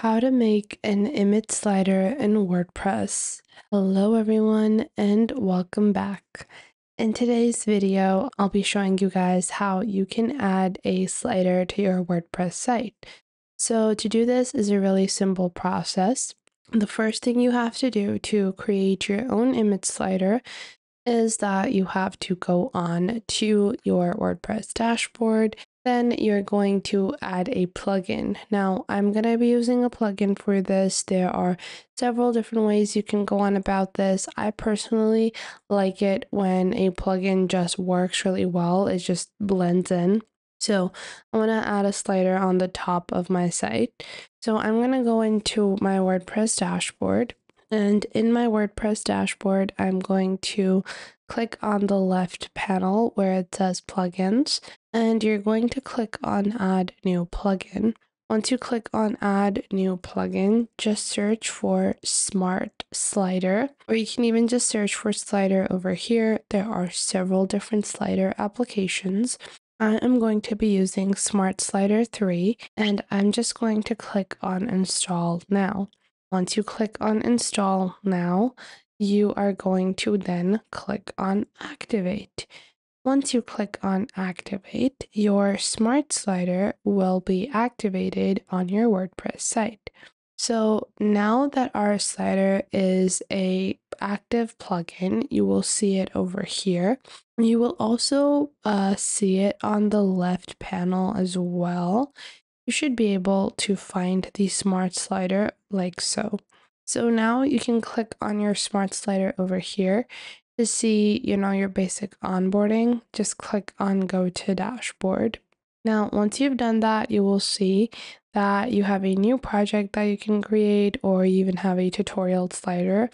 how to make an image slider in WordPress. Hello everyone and welcome back. In today's video, I'll be showing you guys how you can add a slider to your WordPress site. So to do this is a really simple process. The first thing you have to do to create your own image slider is that you have to go on to your WordPress dashboard then you're going to add a plugin. Now, I'm going to be using a plugin for this. There are several different ways you can go on about this. I personally like it when a plugin just works really well. It just blends in. So I want to add a slider on the top of my site. So I'm going to go into my WordPress dashboard. And in my WordPress dashboard, I'm going to click on the left panel where it says plugins and you're going to click on add new plugin. Once you click on add new plugin, just search for smart slider or you can even just search for slider over here. There are several different slider applications. I am going to be using Smart Slider 3 and I'm just going to click on install now. Once you click on install now, you are going to then click on activate. Once you click on activate, your smart slider will be activated on your WordPress site. So now that our slider is a active plugin, you will see it over here. You will also uh, see it on the left panel as well. You should be able to find the smart slider like so. So now you can click on your smart slider over here to see, you know, your basic onboarding. Just click on go to dashboard. Now, once you've done that, you will see that you have a new project that you can create or you even have a tutorial slider.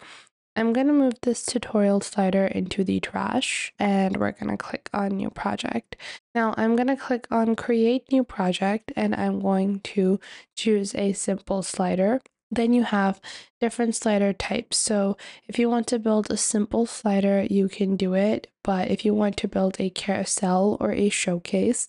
I'm going to move this tutorial slider into the trash and we're going to click on new project. Now I'm going to click on create new project and I'm going to choose a simple slider. Then you have different slider types. So if you want to build a simple slider, you can do it. But if you want to build a carousel or a showcase,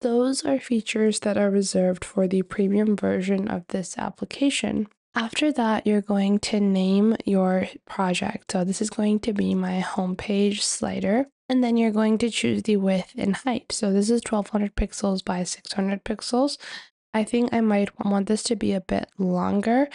those are features that are reserved for the premium version of this application. After that, you're going to name your project. So this is going to be my homepage slider. And then you're going to choose the width and height. So this is 1200 pixels by 600 pixels. I think I might want this to be a bit longer.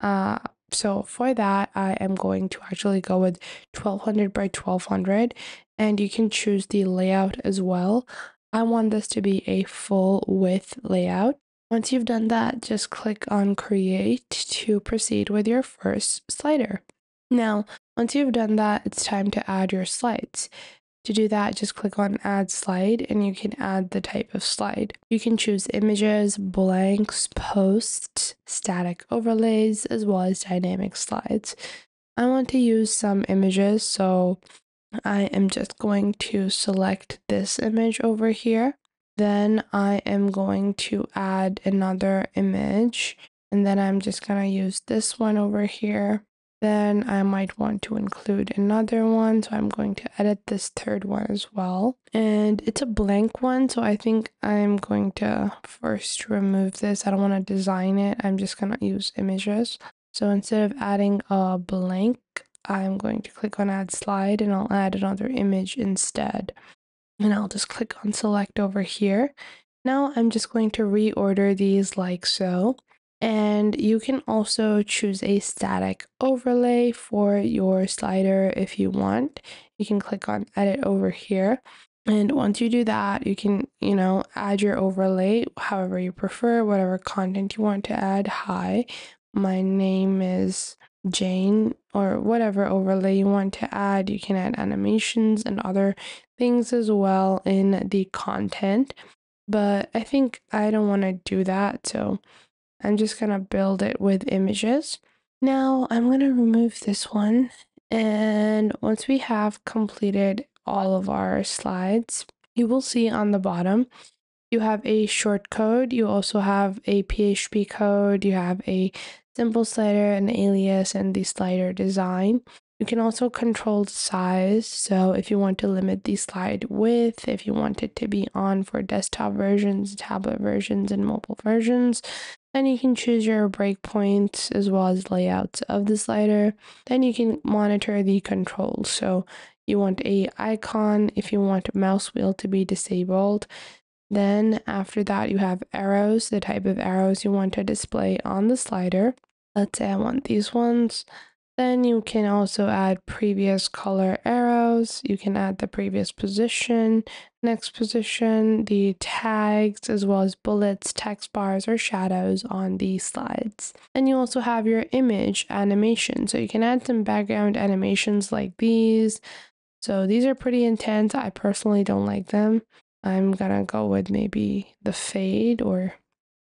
Uh, so for that, I am going to actually go with 1200 by 1200 and you can choose the layout as well. I want this to be a full width layout. Once you've done that, just click on create to proceed with your first slider. Now, once you've done that, it's time to add your slides. To do that, just click on add slide and you can add the type of slide. You can choose images, blanks, posts, static overlays, as well as dynamic slides. I want to use some images, so I am just going to select this image over here. Then I am going to add another image and then I'm just going to use this one over here then I might want to include another one. So I'm going to edit this third one as well. And it's a blank one. So I think I'm going to first remove this. I don't want to design it. I'm just going to use images. So instead of adding a blank, I'm going to click on add slide and I'll add another image instead. And I'll just click on select over here. Now I'm just going to reorder these like so. And you can also choose a static overlay for your slider if you want. You can click on edit over here. And once you do that, you can, you know, add your overlay however you prefer, whatever content you want to add. Hi, my name is Jane, or whatever overlay you want to add. You can add animations and other things as well in the content. But I think I don't want to do that. So I'm just going to build it with images. Now I'm going to remove this one. And once we have completed all of our slides, you will see on the bottom, you have a short code. You also have a PHP code. You have a simple slider, an alias, and the slider design. You can also control size. So if you want to limit the slide width, if you want it to be on for desktop versions, tablet versions, and mobile versions, Then you can choose your breakpoints as well as layouts of the slider. Then you can monitor the controls. So you want a icon if you want mouse wheel to be disabled. Then after that, you have arrows, the type of arrows you want to display on the slider. Let's say I want these ones. Then you can also add previous color arrows. You can add the previous position, next position, the tags, as well as bullets, text bars, or shadows on the slides. And you also have your image animation. So you can add some background animations like these. So these are pretty intense. I personally don't like them. I'm gonna go with maybe the fade or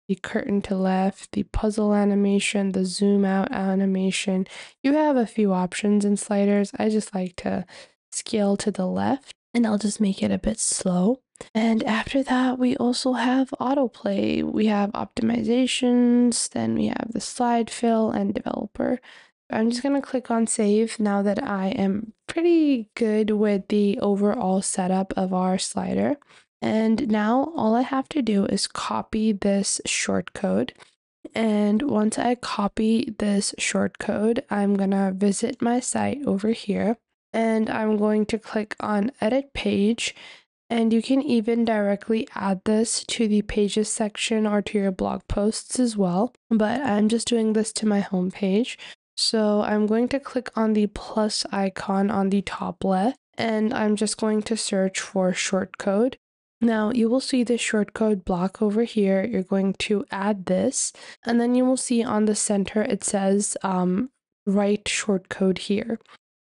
the curtain to left, the puzzle animation, the zoom out animation. You have a few options in sliders. I just like to scale to the left and I'll just make it a bit slow. And after that, we also have autoplay. We have optimizations, then we have the slide fill and developer. I'm just going to click on save now that I am pretty good with the overall setup of our slider. And now all I have to do is copy this short code. And once I copy this short code, I'm to visit my site over here and I'm going to click on edit page. And you can even directly add this to the pages section or to your blog posts as well. But I'm just doing this to my home page. So I'm going to click on the plus icon on the top left and I'm just going to search for shortcode. Now you will see the shortcode block over here. You're going to add this and then you will see on the center it says um, write shortcode here.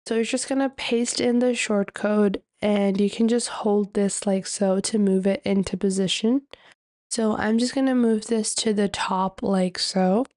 So you're just going to paste in the shortcode and you can just hold this like so to move it into position. So I'm just going to move this to the top like so.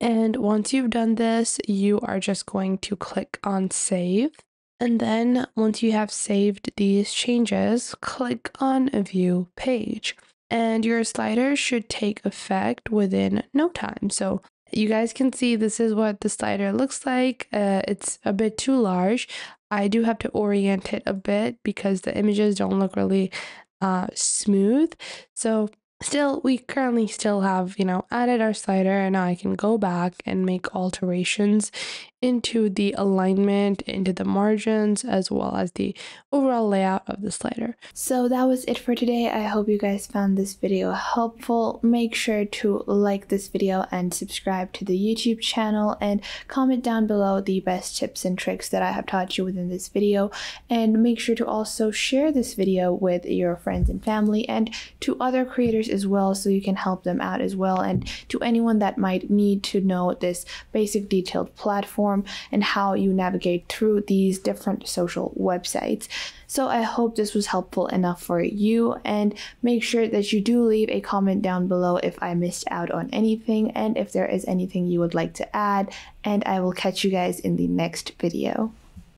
And once you've done this, you are just going to click on save. And then once you have saved these changes, click on a view page. And your slider should take effect within no time. So you guys can see this is what the slider looks like. Uh, it's a bit too large. I do have to orient it a bit because the images don't look really uh, smooth. So Still, we currently still have, you know, added our slider and now I can go back and make alterations into the alignment, into the margins, as well as the overall layout of the slider. So that was it for today. I hope you guys found this video helpful. Make sure to like this video and subscribe to the YouTube channel and comment down below the best tips and tricks that I have taught you within this video. And make sure to also share this video with your friends and family and to other creators as well so you can help them out as well and to anyone that might need to know this basic detailed platform and how you navigate through these different social websites. So I hope this was helpful enough for you and make sure that you do leave a comment down below if I missed out on anything and if there is anything you would like to add and I will catch you guys in the next video.